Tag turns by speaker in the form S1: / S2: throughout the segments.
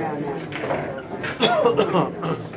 S1: Yeah,
S2: yeah.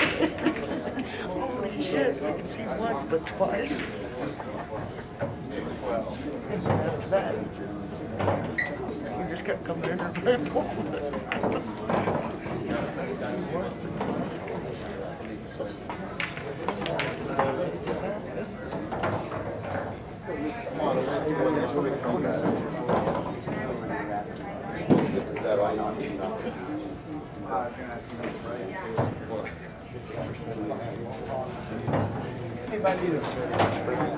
S2: shit, I once, but twice. And then after that, he just kept coming in and playing pool. I can see once,
S3: Maybe I need to,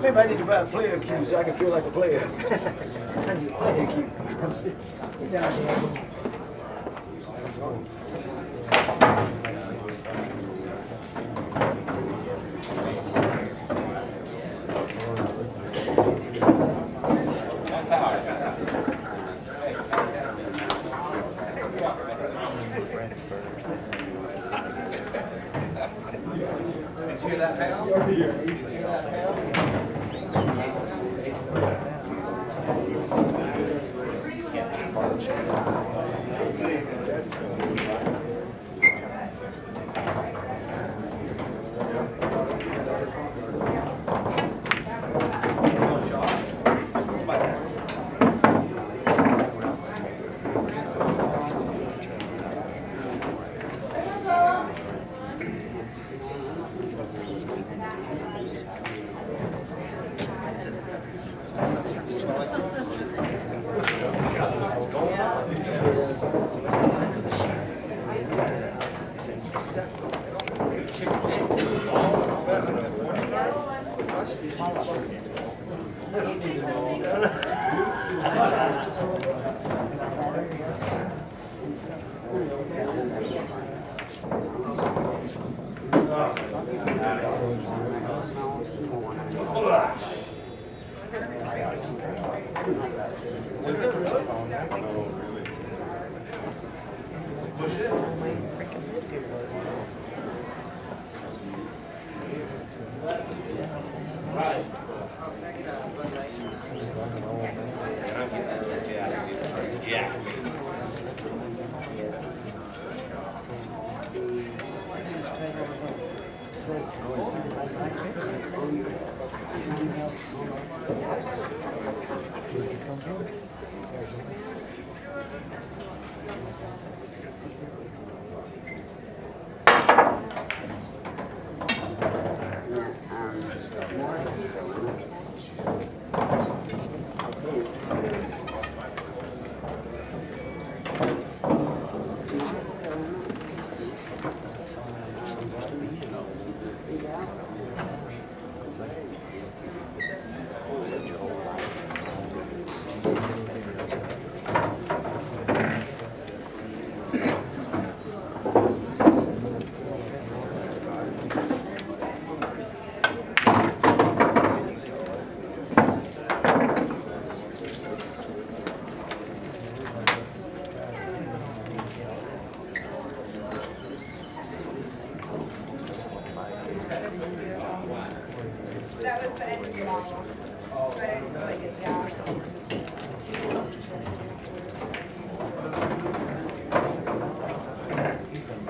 S3: maybe I need to buy a player cue so I can feel like a player. I need a player cue. That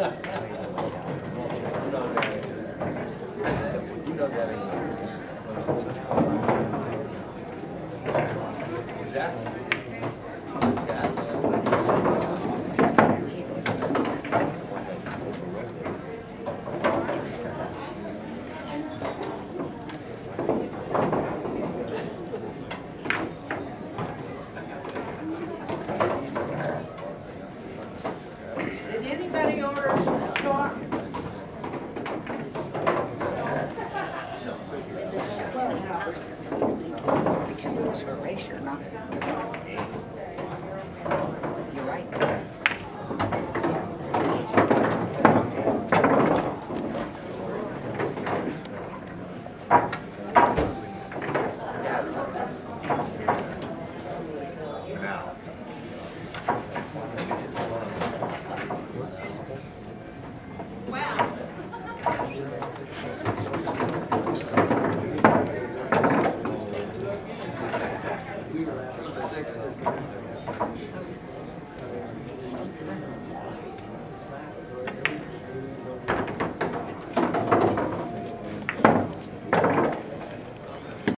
S4: Sí. You're right.